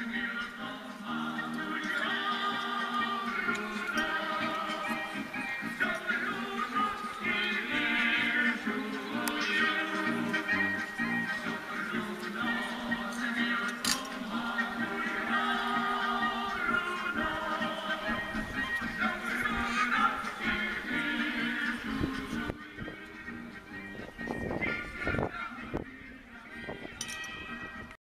together.